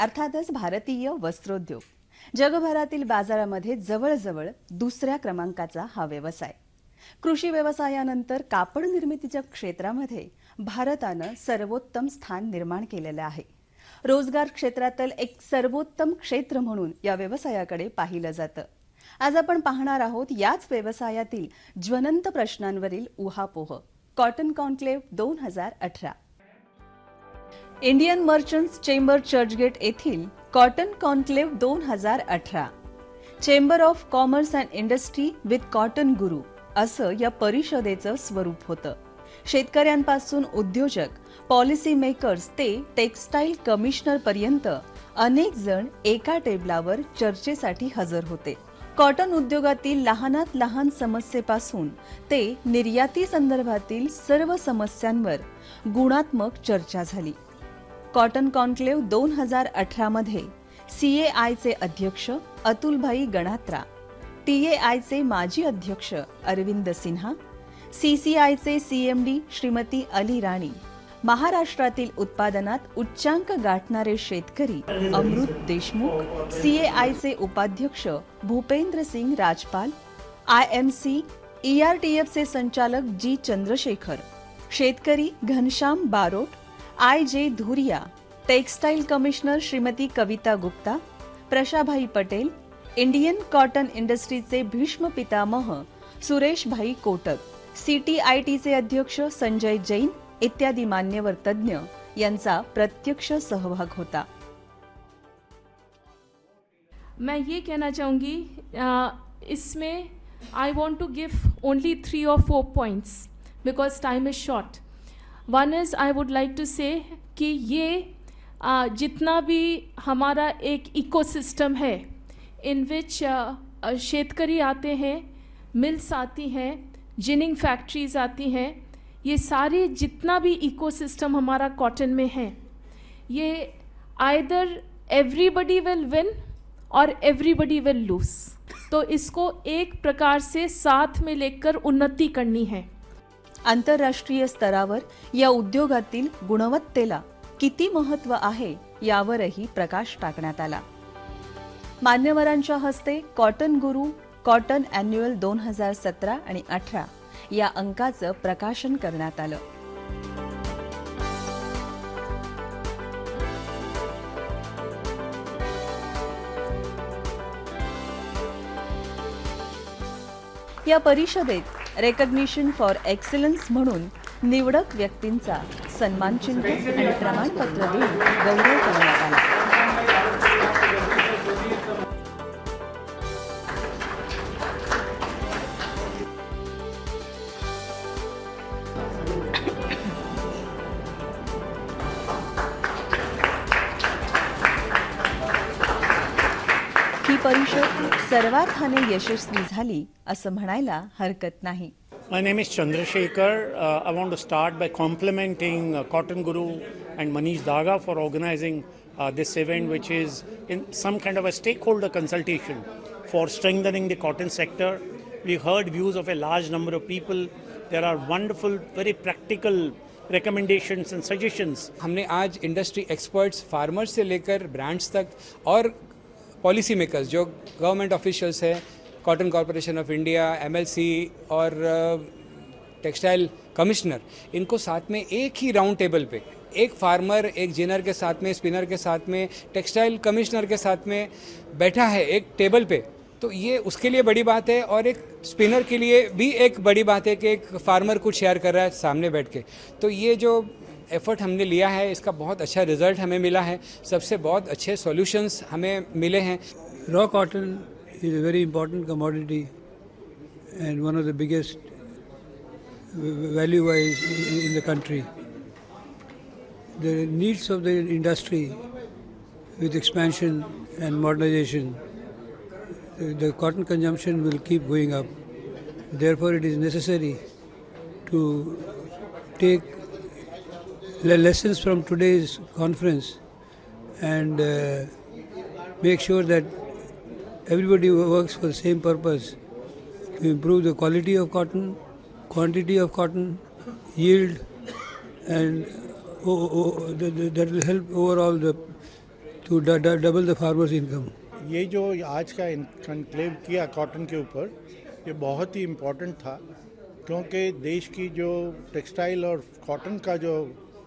अर्थातच भारतीय वस्त्रोद्योग. जगभरातील बाजारामध्ये जवळजवळ दुसऱ्या क्रमांकाचा हा व्यवसाय. कृषी व्यवसायानंतर कापड निर्मितीच्या क्षेत्रामध्ये भारतानं सर्वोत्तम स्थान निर्माण केलेलं आहे. रोजगार क्षेत्रातील एक सर्वोत्तम क्षेत्र म्हणून या व्यवसायाकडे पाहिलं जातं. आज आपण पाहणार आहोत याच व्यवसायातील ज्वलंत प्रश्नांवरील उहापोह. कॉटन कॉन्क्लेव्ह दोन हजार अठरा. इंडियन मर्चंट्स चेंबर चर्चगेट येथील कॉटन कॉन्क्लेव्ह दोन हजार अठरा. Chamber of commerce and industry with cotton Guru असं या परिषदेचं स्वरूप होतं. शेतकऱ्यांपासून उद्योजक पॉलिसी मेकर्स ते टेक्स्टाईल कमिशनर पर्यंत अनेक जण एका टेबलावर चर्चेसाठी हजर होते. कॉटन उद्योगातील लहानात लहान समस्येपासून ते निर्याती संदर्भातील सर्व समस्यांवर गुणात्मक चर्चा झाली. कॉटन कॉन्क्लेव्ह दोन हजार अठरामध्ये सी ए आयचे अध्यक्ष अतुलभाई गणात्रा टी ए आयचे माजी अध्यक्ष अरविंद सिन्हा सीसीआयचे सीएमडी श्रीमती अली राणी महाराष्ट्रातील उत्पादनात उच्चांक गाठणारे शेतकरी अमृत देशमुख सीएआयचे उपाध्यक्ष Bhupendra Singh Rajpal I M C ईआरटीएफचे संचालक जी चंद्रशेखर शेतकरी Ghanshyam Barot I J Dhuria, textile commissioner Shrimati Kavita Gupta, Prashabhai Patel, Indian cotton इंडस्ट्रीचे Bhishma Pitamah Sureshbhai Kotak सीटीआयटीचे अध्यक्ष संजय जैन इत्यादी मान्यवर तज्ज्ञ यांचा प्रत्यक्ष सहभाग होता. मैं ये कहना चाहूँगी इसमें I want to give only three और four points because time is short one is I would like to say कि ये अ, जितना भी हमारा एक इकोसिस्टम है इन विच शेतकरी आते हैं मिल्स आती हैं जिनिंग फैक्ट्रीज आती हैं ये सारी जितना भी इकोसिस्टम हमारा कॉटन में है ये either everybody will win or everybody will lose तो इसको एक प्रकार से साथ में लेकर उन्नति करनी है। आंतरराष्ट्रीय स्तरावर या उद्योगातील गुणवत्तेला किती महत्त्व आहे यावरही प्रकाश टाकण्यात आला. मान्यवरांच्या हस्ते कॉटन गुरु कॉटन अॅन्युअल दोन हजार सतरा आणि अठरा या अंकाचं प्रकाशन करण्यात आलं. या परिषदेत रेकग्निशन फॉर एक्सलन्स म्हणून निवडक व्यक्तींचा सन्मानचिन्ह आणि प्रमाणपत्र देऊन गौरव करण्यात आला. ही परिषद सर्वार्थाने यशस्वी झाली असं म्हणायला हरकत नाही My name is Chandrasekhar. Uh, I want to start by complimenting uh, Cotton Guru and Manish Daga for organizing uh, this event, which is in some kind of a stakeholder consultation for strengthening the cotton sector. We heard views of a large number of people. There are wonderful, very practical recommendations and suggestions. हमने आज industry experts farmers से लेकर brands तक और policy makers जो government officials हैं cotton corporation of India MLC और textile commissioner इनको साथ में एक ही राउंड टेबल पे, एक फार्मर एक जिनर के साथ में स्पिनर के साथ में टेक्सटाइल कमिश्नर के साथ में बैठा है एक टेबल पे। तो ये उसके लिए बड़ी बात है और एक स्पिनर के लिए भी एक बड़ी बात है कि एक फार्मर कुछ शेयर कर रहा है सामने बैठ के। तो ये जो एफर्ट हमने लिया है, इसका बहुत अच्छा रिज़ल्ट हमें मिला है। सबसे बहुत अच्छे सॉल्यूशंस हमें मिले हैं। Raw cotton is a very important commodity and one of the biggest value wise in the country the needs of the industry with expansion and modernisation the cotton consumption will keep going up therefore it is necessary to take lessons from today's conference and uh, make sure that everybody works for the same purpose to improve the quality of cotton, quantity of cotton, yield, and o- o- th- th- that will help overall the to du- du- double the farmers' income. ये जो आज का conclave KIA cotton के ऊपर ये बहुत ही important था क्योंकि देश की जो टेक्सटाइल और कॉटन का जो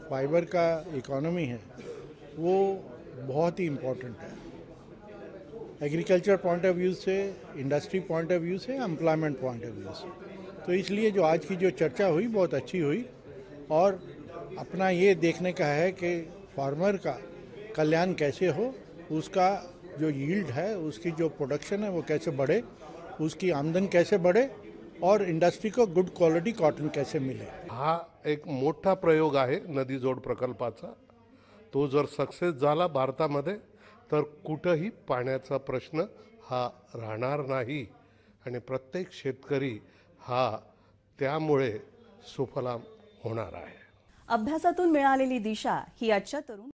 फाइबर का इकोनॉमी है, वो बहुत ही इम्पोर्टेंट है। एग्रीकल्चर पॉइंट ऑफ़ व्यू से इंडस्ट्री पॉइंट ऑफ़ व्यू से एम्प्लॉयमेंट पॉइंट ऑफ़ व्यू से। तो इसलिए जो आज की जो चर्चा हुई, बहुत अच्छी हुई और अपना ये देखने का है कि फार्मर का कल्याण कैसे हो, उसका जो यील्ड है, उसकी जो प्रोडक्शन है, वो कैसे बढ़े, उसकी आमदन कैसे बढ़े और इंडस्ट्री को गुड क्वालिटी कॉटन कैसे मिले? हा एक मोठा प्रयोग आहे नदीजोड प्रकल्पाचा. तो जर सक्सेस झाला भारतामध्ये तर कुठंही पाण्याचा प्रश्न हा राहणार नाही. आणि प्रत्येक शेतकरी हा त्यामुळे सुफलाम होणार आहे. अभ्यासातून मिळालेली दिशा ही आजच्या तरुण